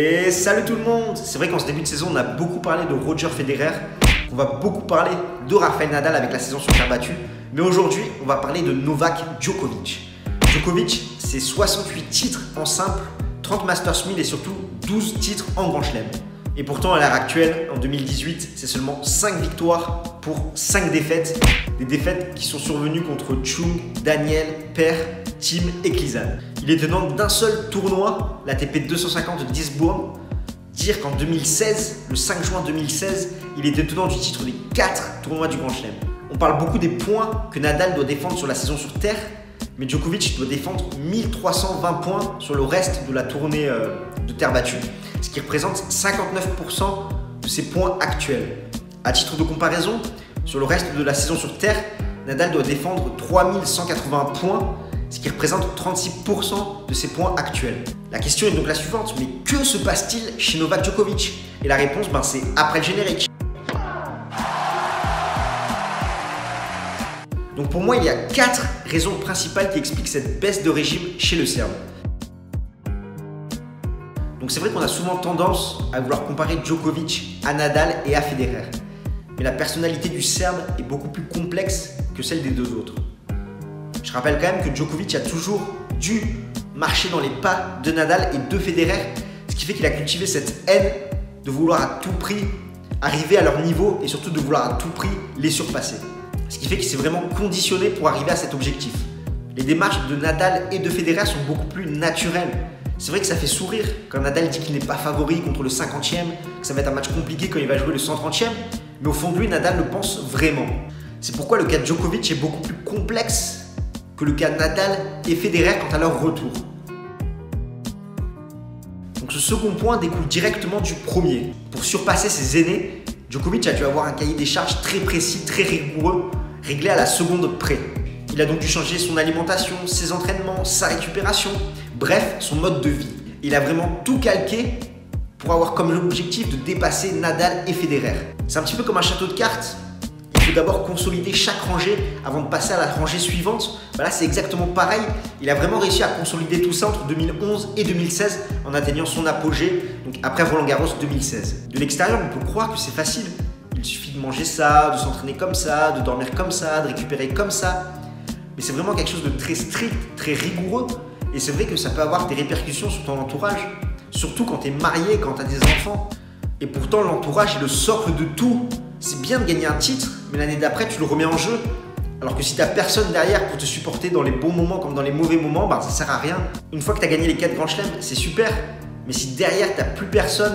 Et salut tout le monde C'est vrai qu'en ce début de saison, on a beaucoup parlé de Roger Federer, on va beaucoup parler de Rafael Nadal avec la saison sur terre battue, mais aujourd'hui, on va parler de Novak Djokovic. Djokovic, c'est 68 titres en simple, 30 Masters 1000 et surtout 12 titres en Grand Chelem. Et pourtant, à l'heure actuelle, en 2018, c'est seulement 5 victoires pour 5 défaites. Des défaites qui sont survenues contre Chung, Daniel, Per, Tim et Klizan. Il est tenant d'un seul tournoi, l'ATP 250 de Disbourne. Dire qu'en 2016, le 5 juin 2016, il était tenant du titre des 4 tournois du Grand Chelem. On parle beaucoup des points que Nadal doit défendre sur la saison sur terre, mais Djokovic doit défendre 1320 points sur le reste de la tournée euh, de terre battue ce qui représente 59% de ses points actuels. À titre de comparaison, sur le reste de la saison sur Terre, Nadal doit défendre 3180 points, ce qui représente 36% de ses points actuels. La question est donc la suivante, mais que se passe-t-il chez Novak Djokovic? Et la réponse, ben, c'est après le générique. Donc pour moi, il y a 4 raisons principales qui expliquent cette baisse de régime chez le Serbe. Donc c'est vrai qu'on a souvent tendance à vouloir comparer Djokovic à Nadal et à Federer. Mais la personnalité du Serbe est beaucoup plus complexe que celle des deux autres. Je rappelle quand même que Djokovic a toujours dû marcher dans les pas de Nadal et de Federer, ce qui fait qu'il a cultivé cette haine de vouloir à tout prix arriver à leur niveau et surtout de vouloir à tout prix les surpasser. Ce qui fait qu'il s'est vraiment conditionné pour arriver à cet objectif. Les démarches de Nadal et de Federer sont beaucoup plus naturelles. C'est vrai que ça fait sourire quand Nadal dit qu'il n'est pas favori contre le 50e, que ça va être un match compliqué quand il va jouer le 130e, mais au fond de lui, Nadal le pense vraiment. C'est pourquoi le cas de Djokovic est beaucoup plus complexe que le cas Nadal et Federer quant à leur retour. Donc ce second point découle directement du premier. Pour surpasser ses aînés, Djokovic a dû avoir un cahier des charges très précis, très rigoureux, réglé à la seconde près. Il a donc dû changer son alimentation, ses entraînements, sa récupération, Bref, son mode de vie. Il a vraiment tout calqué pour avoir comme objectif de dépasser Nadal et Federer. C'est un petit peu comme un château de cartes. D'abord consolider chaque rangée avant de passer à la rangée suivante. Bah là, c'est exactement pareil. Il a vraiment réussi à consolider tout ça entre 2011 et 2016 en atteignant son apogée, donc après Roland Garros 2016. De l'extérieur, on peut croire que c'est facile. Il suffit de manger ça, de s'entraîner comme ça, de dormir comme ça, de récupérer comme ça. Mais c'est vraiment quelque chose de très strict, très rigoureux et c'est vrai que ça peut avoir des répercussions sur ton entourage, surtout quand tu es marié, quand tu as des enfants. Et pourtant, l'entourage est le socle de tout. C'est bien de gagner un titre, mais l'année d'après, tu le remets en jeu. Alors que si tu personne derrière pour te supporter dans les bons moments comme dans les mauvais moments, bah, ça sert à rien. Une fois que tu as gagné les 4 grands chelems, c'est super. Mais si derrière, tu plus personne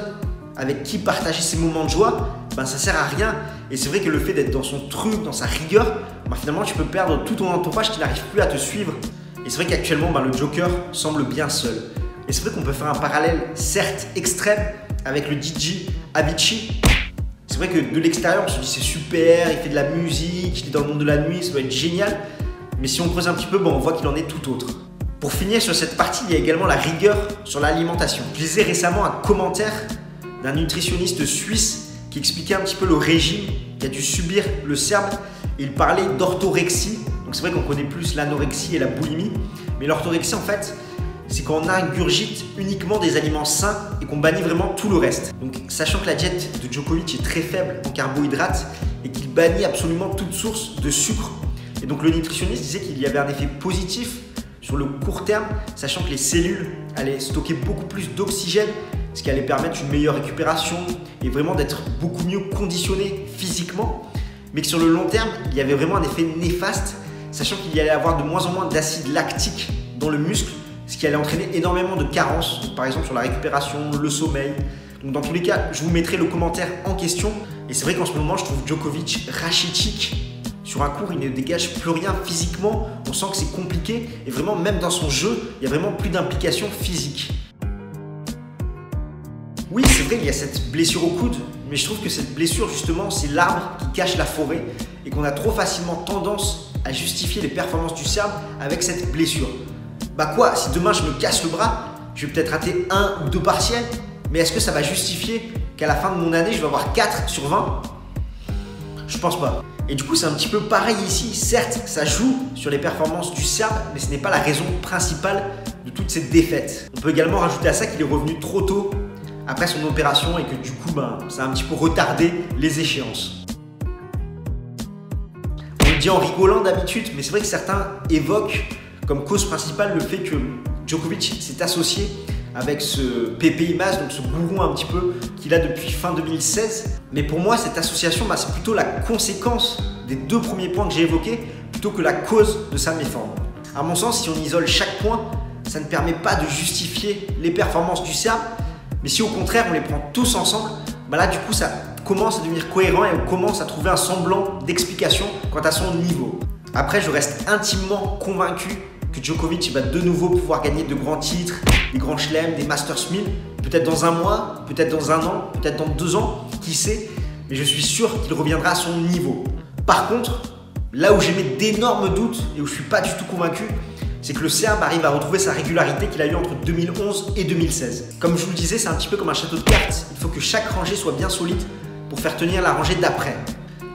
avec qui partager ces moments de joie, ben ça sert à rien. Et c'est vrai que le fait d'être dans son truc, dans sa rigueur, ben finalement tu peux perdre tout ton entourage qui n'arrive plus à te suivre. Et c'est vrai qu'actuellement, ben, le Joker semble bien seul. Et c'est vrai qu'on peut faire un parallèle, certes extrême, avec le DJ Avicii. C'est vrai que de l'extérieur, on se dit c'est super, il fait de la musique, il est dans le monde de la nuit, ça doit être génial. Mais si on creuse un petit peu, ben, on voit qu'il en est tout autre. Pour finir sur cette partie, il y a également la rigueur sur l'alimentation. Je lisais récemment un commentaire d'un nutritionniste suisse qui expliquait un petit peu le régime qu'a dû subir le Serbe. Il parlait d'orthorexie, c'est vrai qu'on connaît plus l'anorexie et la boulimie, mais l'orthorexie en fait, c'est quand on ingurgite uniquement des aliments sains et qu'on bannit vraiment tout le reste. Donc sachant que la diète de Djokovic est très faible en carbohydrates et qu'il bannit absolument toute source de sucre. Et donc le nutritionniste disait qu'il y avait un effet positif sur le court terme, sachant que les cellules allaient stocker beaucoup plus d'oxygène, ce qui allait permettre une meilleure récupération et vraiment d'être beaucoup mieux conditionné physiquement. Mais que sur le long terme, il y avait vraiment un effet néfaste sachant qu'il y allait avoir de moins en moins d'acide lactique dans le muscle, ce qui allait entraîner énormément de carences, par exemple sur la récupération, le sommeil. Donc dans tous les cas, je vous mettrai le commentaire en question. Et c'est vrai qu'en ce moment, je trouve Djokovic rachitique. Sur un cours, il ne dégage plus rien physiquement. On sent que c'est compliqué. Et vraiment, même dans son jeu, il y a vraiment plus d'implication physique. Oui, c'est vrai, il y a cette blessure au coude, mais je trouve que cette blessure, justement, c'est l'arbre qui cache la forêt et qu'on a trop facilement tendance à justifier les performances du Serbe avec cette blessure. Bah quoi, si demain je me casse le bras, je vais peut-être rater un ou deux partiels, mais est-ce que ça va justifier qu'à la fin de mon année, je vais avoir 4 sur 20 Je pense pas. Et du coup, c'est un petit peu pareil ici. Certes, ça joue sur les performances du Serbe, mais ce n'est pas la raison principale de toute cette défaite. On peut également rajouter à ça qu'il est revenu trop tôt après son opération et que du coup, ben, ça a un petit peu retardé les échéances. On le dit en rigolant d'habitude, mais c'est vrai que certains évoquent comme cause principale le fait que Djokovic s'est associé avec ce PPI Mas, donc ce gourou un petit peu qu'il a depuis fin 2016. Mais pour moi, cette association, bah, c'est plutôt la conséquence des deux premiers points que j'ai évoqués, plutôt que la cause de sa méforme. À mon sens, si on isole chaque point, ça ne permet pas de justifier les performances du Serbe, mais si au contraire on les prend tous ensemble, bah là du coup ça commence à devenir cohérent et on commence à trouver un semblant d'explication quant à son niveau. Après, je reste intimement convaincu que Djokovic va de nouveau pouvoir gagner de grands titres, des grands chelems, des Masters 1000, peut-être dans un mois, peut-être dans un an, peut-être dans deux ans, qui sait, mais je suis sûr qu'il reviendra à son niveau. Par contre, là où j'ai mis d'énormes doutes et où je suis pas du tout convaincu, c'est que le Serbe arrive à retrouver sa régularité qu'il a eu entre 2011 et 2016. Comme je vous le disais, c'est un petit peu comme un château de cartes. Il faut que chaque rangée soit bien solide pour faire tenir la rangée d'après.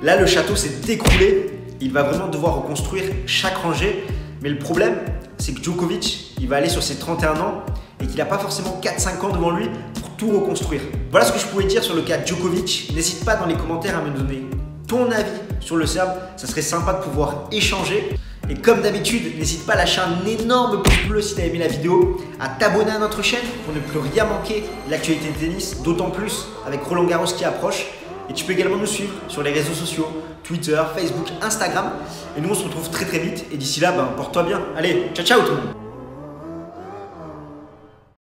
Là, le château s'est écroulé. Il va vraiment devoir reconstruire chaque rangée mais le problème, c'est que Djokovic, il va aller sur ses 31 ans et qu'il n'a pas forcément 4-5 ans devant lui pour tout reconstruire. Voilà ce que je pouvais dire sur le cas Djokovic. N'hésite pas dans les commentaires à me donner ton avis sur le Serbe. Ça serait sympa de pouvoir échanger. Et comme d'habitude, n'hésite pas à lâcher un énorme pouce bleu si tu as aimé la vidéo, à t'abonner à notre chaîne pour ne plus rien manquer de l'actualité de tennis, d'autant plus avec Roland Garros qui approche. Et tu peux également nous suivre sur les réseaux sociaux, Twitter, Facebook, Instagram. Et nous, on se retrouve très très vite. Et d'ici là, ben, porte-toi bien. Allez, ciao ciao tout le monde